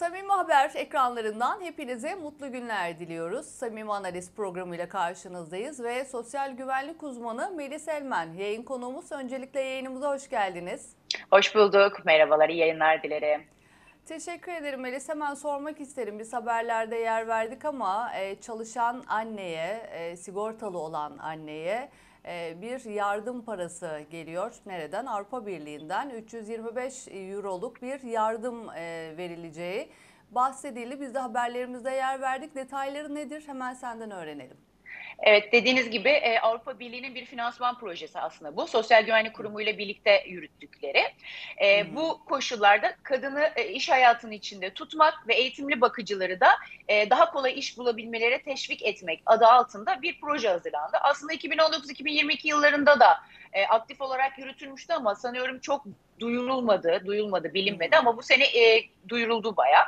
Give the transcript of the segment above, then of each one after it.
Samimi Haber ekranlarından hepinize mutlu günler diliyoruz. Samimi Analiz programıyla karşınızdayız ve sosyal güvenlik uzmanı Melis Elmen yayın konuğumuz. Öncelikle yayınımıza hoş geldiniz. Hoş bulduk. Merhabalar, iyi yayınlar dilerim. Teşekkür ederim Melis. Hemen sormak isterim. Biz haberlerde yer verdik ama e, çalışan anneye, e, sigortalı olan anneye bir yardım parası geliyor. Nereden? Avrupa Birliği'nden 325 euroluk bir yardım e, verileceği bahsedildi. Biz de haberlerimizde yer verdik. Detayları nedir? Hemen senden öğrenelim. Evet dediğiniz gibi e, Avrupa Birliği'nin bir finansman projesi aslında bu. Sosyal Güvenlik Kurumu ile birlikte yürüttükleri. E, hmm. Bu koşullarda kadını e, iş hayatının içinde tutmak ve eğitimli bakıcıları da e, daha kolay iş bulabilmelere teşvik etmek adı altında bir proje hazırlandı. Aslında 2019-2022 yıllarında da e, aktif olarak yürütülmüştü ama sanıyorum çok duyurulmadı, duyulmadı, bilinmedi ama bu sene e, duyuruldu bayağı.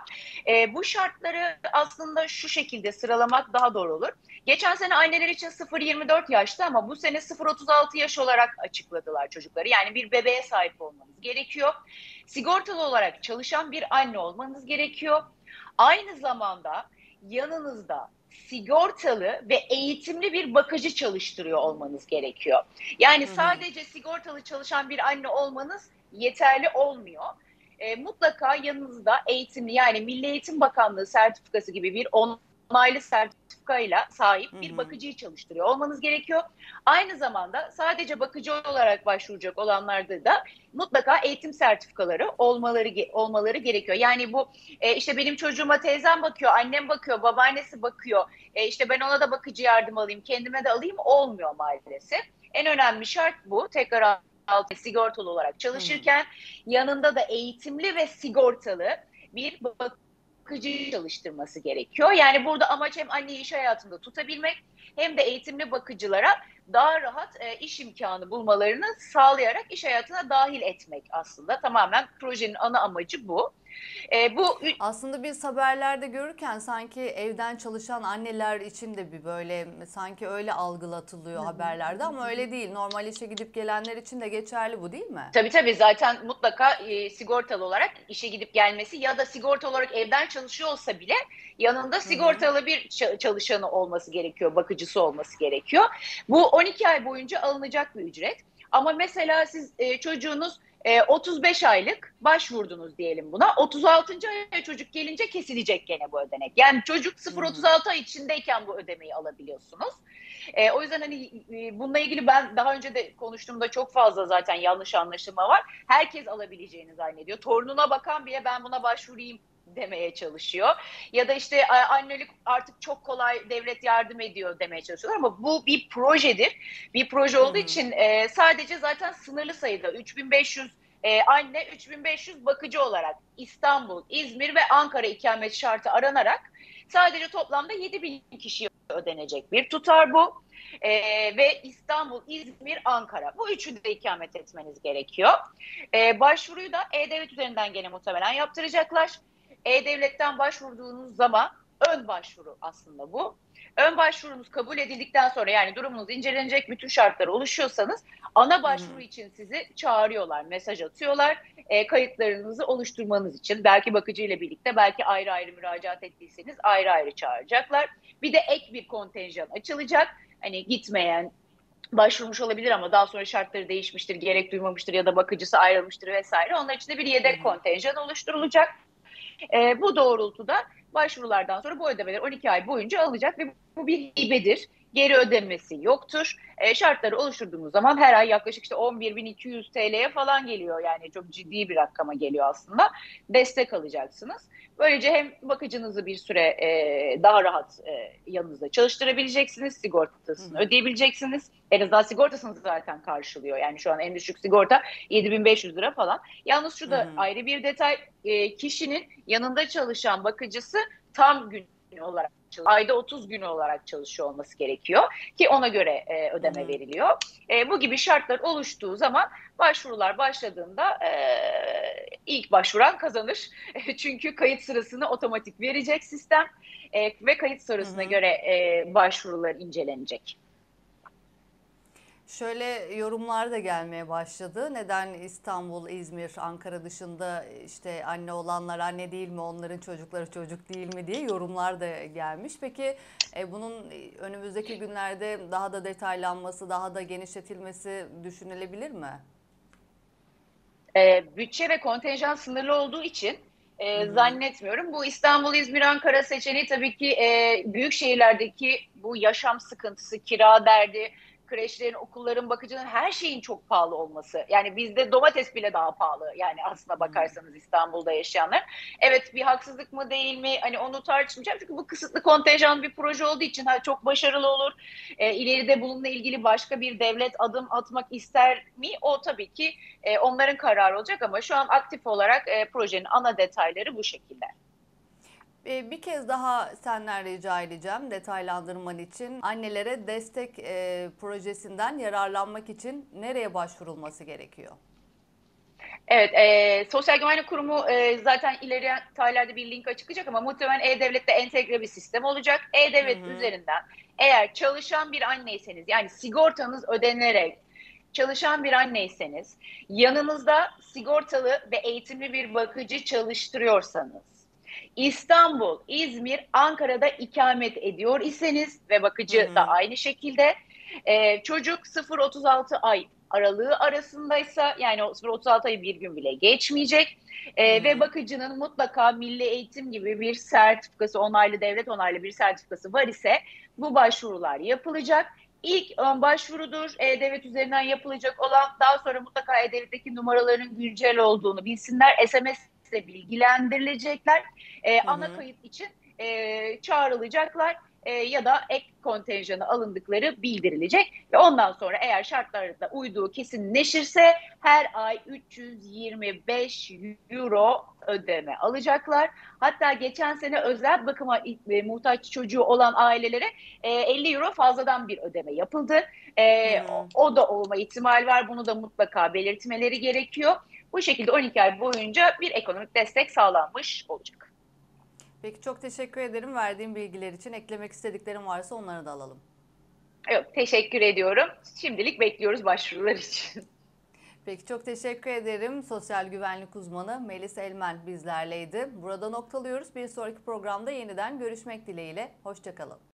E, bu şartları aslında şu şekilde sıralamak daha doğru olur. Geçen sene anneler için 0-24 yaşta ama bu sene 0-36 yaş olarak açıkladılar çocukları. Yani bir bebeğe sahip olmanız gerekiyor. Sigortalı olarak çalışan bir anne olmanız gerekiyor. Aynı zamanda yanınızda sigortalı ve eğitimli bir bakıcı çalıştırıyor olmanız gerekiyor. Yani sadece sigortalı çalışan bir anne olmanız yeterli olmuyor. E, mutlaka yanınızda eğitimli yani Milli Eğitim Bakanlığı sertifikası gibi bir onaylı sertifikayla sahip bir bakıcıyı çalıştırıyor olmanız gerekiyor. Aynı zamanda sadece bakıcı olarak başvuracak olanlarda da mutlaka eğitim sertifikaları olmaları olmaları gerekiyor. Yani bu e, işte benim çocuğuma teyzem bakıyor, annem bakıyor, babaannesi bakıyor. E, işte ben ona da bakıcı yardım alayım, kendime de alayım olmuyor maalesef. En önemli şart bu. Tekrar altı sigortalı olarak çalışırken hmm. yanında da eğitimli ve sigortalı bir bakıcı çalıştırması gerekiyor. Yani burada amaç hem anneyi iş hayatında tutabilmek hem de eğitimli bakıcılara daha rahat e, iş imkanı bulmalarını sağlayarak iş hayatına dahil etmek aslında. Tamamen projenin ana amacı bu. E, bu aslında biz haberlerde görürken sanki evden çalışan anneler için de bir böyle sanki öyle algılatılıyor haberlerde ama öyle değil. Normal işe gidip gelenler için de geçerli bu değil mi? Tabii tabii zaten mutlaka e, sigortalı olarak işe gidip gelmesi ya da sigorta olarak evden çalışıyor olsa bile yanında sigortalı bir çalışanı olması gerekiyor, bakıcısı olması gerekiyor. Bu 12 ay boyunca alınacak bir ücret. Ama mesela siz e, çocuğunuz e, 35 aylık başvurdunuz diyelim buna. 36. ay çocuk gelince kesilecek gene bu ödenek. Yani çocuk 0-36 ay içindeyken bu ödemeyi alabiliyorsunuz. E, o yüzden hani e, bununla ilgili ben daha önce de konuştuğumda çok fazla zaten yanlış anlaşılma var. Herkes alabileceğini zannediyor. Torununa bakan bile ben buna başvurayım demeye çalışıyor. Ya da işte annelik artık çok kolay devlet yardım ediyor demeye çalışıyorlar ama bu bir projedir. Bir proje olduğu hmm. için e, sadece zaten sınırlı sayıda 3500 e, anne 3500 bakıcı olarak İstanbul, İzmir ve Ankara ikamet şartı aranarak sadece toplamda 7000 kişiye ödenecek bir tutar bu. Ee, ve İstanbul, İzmir, Ankara. Bu üçü de ikamet etmeniz gerekiyor. Ee, başvuruyu da E-Devlet üzerinden gene muhtemelen yaptıracaklar. E-Devlet'ten başvurduğunuz zaman ön başvuru aslında bu. Ön başvurunuz kabul edildikten sonra yani durumunuz incelenecek bütün şartlar oluşuyorsanız ana başvuru için sizi çağırıyorlar, mesaj atıyorlar. E, kayıtlarınızı oluşturmanız için belki bakıcı ile birlikte belki ayrı ayrı müracaat ettiyseniz ayrı ayrı çağıracaklar. Bir de ek bir kontenjan açılacak. Hani gitmeyen, başvurmuş olabilir ama daha sonra şartları değişmiştir, gerek duymamıştır ya da bakıcısı ayrılmıştır vesaire. Onlar için de bir yedek kontenjan oluşturulacak. E, bu doğrultuda başvurulardan sonra bu ödemeler 12 ay boyunca alacak ve bu bir hibedir. Geri ödemesi yoktur. E, şartları oluşturduğumuz zaman her ay yaklaşık işte 11.200 TL'ye falan geliyor. Yani çok ciddi bir rakama geliyor aslında. Destek alacaksınız. Böylece hem bakıcınızı bir süre e, daha rahat e, yanınızda çalıştırabileceksiniz, sigortasını Hı. ödeyebileceksiniz. En azından sigortasını zaten karşılıyor. Yani şu an en düşük sigorta 7500 lira falan. Yalnız şu da Hı. ayrı bir detay. E, kişinin yanında çalışan bakıcısı tam gün olarak ayda 30 gün olarak çalışıyor olması gerekiyor ki ona göre e, ödeme Hı. veriliyor. E, bu gibi şartlar oluştuğu zaman başvurular başladığında e, ilk başvuran kazanır. Çünkü kayıt sırasını otomatik verecek sistem e, ve kayıt sırasına Hı. göre e, başvurular incelenecek. Şöyle yorumlar da gelmeye başladı. Neden İstanbul, İzmir, Ankara dışında işte anne olanlar anne değil mi, onların çocukları çocuk değil mi diye yorumlar da gelmiş. Peki e, bunun önümüzdeki günlerde daha da detaylanması, daha da genişletilmesi düşünülebilir mi? E, bütçe ve kontenjan sınırlı olduğu için e, zannetmiyorum. Bu İstanbul, İzmir, Ankara seçeneği tabii ki e, büyük şehirlerdeki bu yaşam sıkıntısı, kira derdi, kreşlerin, okulların, bakıcının her şeyin çok pahalı olması. Yani bizde domates bile daha pahalı. Yani aslına bakarsanız İstanbul'da yaşayanlar. Evet bir haksızlık mı değil mi? Hani onu tartışmayacağım. Çünkü bu kısıtlı kontenjan bir proje olduğu için ha, çok başarılı olur. E, ileride bununla ilgili başka bir devlet adım atmak ister mi? O tabii ki e, onların kararı olacak ama şu an aktif olarak e, projenin ana detayları bu şekilde. E, Bir kez daha senden rica edeceğim detaylandırman için. Annelere destek e, projesinden yararlanmak için nereye başvurulması gerekiyor? Evet, e, Sosyal Güvenlik Kurumu e, zaten ilerleyen tarihlerde bir link açıklayacak ama muhtemelen E-Devlet'te entegre bir sistem olacak. E-Devlet üzerinden eğer çalışan bir anneyseniz yani sigortanız ödenerek çalışan bir anneyseniz yanınızda sigortalı ve eğitimli bir bakıcı çalıştırıyorsanız İstanbul, İzmir, Ankara'da ikamet ediyor iseniz ve bakıcı hı. da aynı şekilde e, çocuk 0-36 ay aralığı arasındaysa yani o 0-36 ayı bir gün bile geçmeyecek E, Hı. ve bakıcının mutlaka milli eğitim gibi bir sertifikası onaylı devlet onaylı bir sertifikası var ise bu başvurular yapılacak. İlk ön başvurudur. E-Devlet üzerinden yapılacak olan daha sonra mutlaka E-Devlet'teki numaraların güncel olduğunu bilsinler. SMS ile bilgilendirilecekler. E, Hı ana hı. kayıt için e, çağrılacaklar e, ya da ek kontenjanı alındıkları bildirilecek ve ondan sonra eğer şartlarda uyduğu kesinleşirse her ay 325 euro ödeme alacaklar. Hatta geçen sene özel bakıma e, muhtaç çocuğu olan ailelere e, 50 euro fazladan bir ödeme yapıldı. E, Hı. o, da olma ihtimali var. Bunu da mutlaka belirtmeleri gerekiyor. Bu şekilde 12 ay boyunca bir ekonomik destek sağlanmış olacak. Peki çok teşekkür ederim verdiğin bilgiler için. Eklemek istediklerim varsa onları da alalım. Yok, teşekkür ediyorum. Şimdilik bekliyoruz başvurular için. Peki çok teşekkür ederim. Sosyal güvenlik uzmanı Melis Elmen bizlerleydi. Burada noktalıyoruz. Bir sonraki programda yeniden görüşmek dileğiyle. Hoşçakalın.